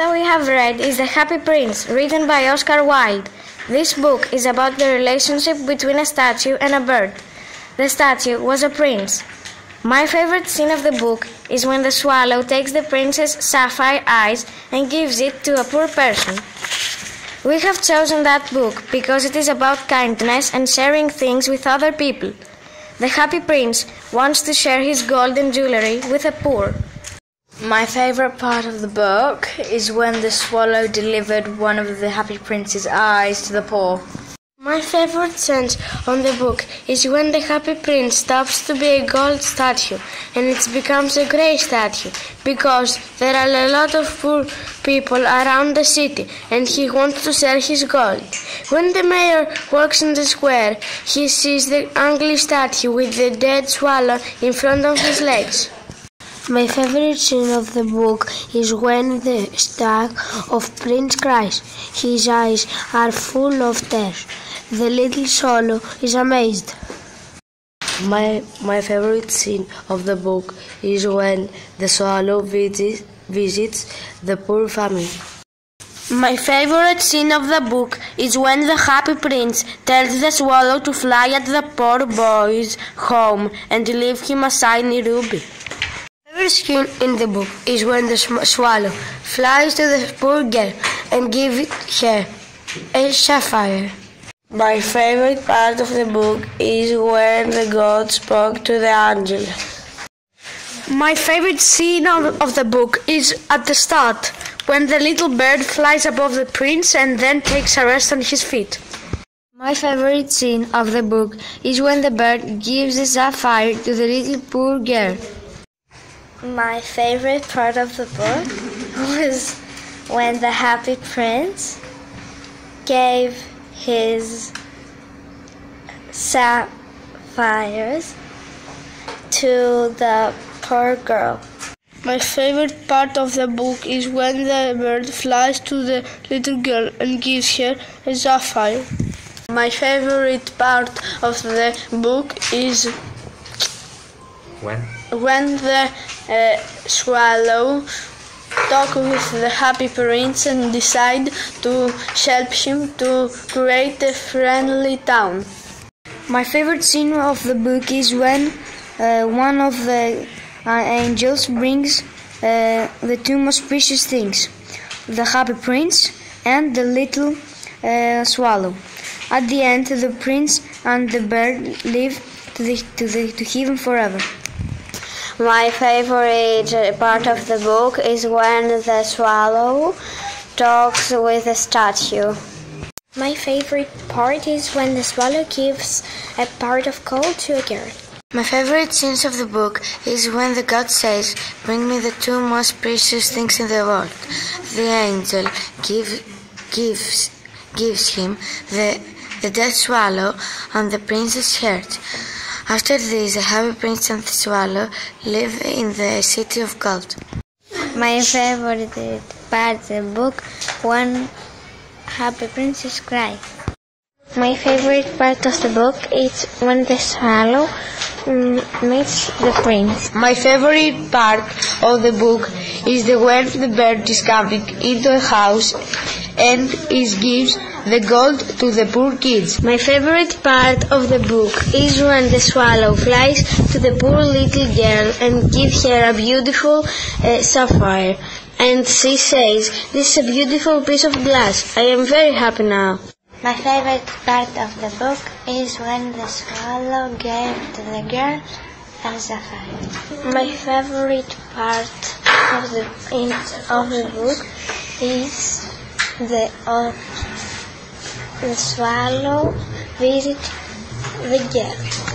that we have read is The Happy Prince, written by Oscar Wilde. This book is about the relationship between a statue and a bird. The statue was a prince. My favorite scene of the book is when the swallow takes the prince's sapphire eyes and gives it to a poor person. We have chosen that book because it is about kindness and sharing things with other people. The happy prince wants to share his golden jewelry with the poor. My favorite part of the book is when the swallow delivered one of the happy prince's eyes to the poor. My favorite sense on the book is when the happy prince stops to be a gold statue and it becomes a grey statue because there are a lot of poor people around the city and he wants to sell his gold. When the mayor walks in the square, he sees the ugly statue with the dead swallow in front of his legs. My favorite scene of the book is when the stag of Prince cries. His eyes are full of tears. The little swallow is amazed. My, my favorite scene of the book is when the swallow visits, visits the poor family. My favorite scene of the book is when the happy prince tells the swallow to fly at the poor boy's home and leave him a shiny ruby. My favorite scene in the book is when the swallow flies to the poor girl and gives her a sapphire. My favorite part of the book is when the god spoke to the angel. My favorite scene of, of the book is at the start, when the little bird flies above the prince and then takes a rest on his feet. My favorite scene of the book is when the bird gives a sapphire to the little poor girl. My favorite part of the book was when the happy prince gave his sapphires to the poor girl. My favorite part of the book is when the bird flies to the little girl and gives her a sapphire. My favorite part of the book is when when the uh, swallow talk with the happy prince and decide to help him to create a friendly town. My favorite scene of the book is when uh, one of the uh, angels brings uh, the two most precious things the happy prince and the little uh, swallow. At the end, the prince and the bird live to, the, to, the, to heaven forever. My favorite uh, part of the book is when the swallow talks with the statue. My favorite part is when the swallow gives a part of gold to a girl. My favorite scenes of the book is when the God says, Bring me the two most precious things in the world. The angel give, gives, gives him the, the dead swallow and the prince's heart. After this, the happy prince and the swallow live in the city of gold. My favorite part of the book when happy princess cry. My favorite part of the book is when the swallow mm, meets the prince. My favorite part of the book is the when the bird is coming into a house and is gives the gold to the poor kids. My favorite part of the book is when the swallow flies to the poor little girl and gives her a beautiful uh, sapphire. And she says, This is a beautiful piece of glass. I am very happy now. My favorite part of the book is when the swallow gave to the girl a sapphire. My favorite part of the of the book is the uh, the swallow visit the girl.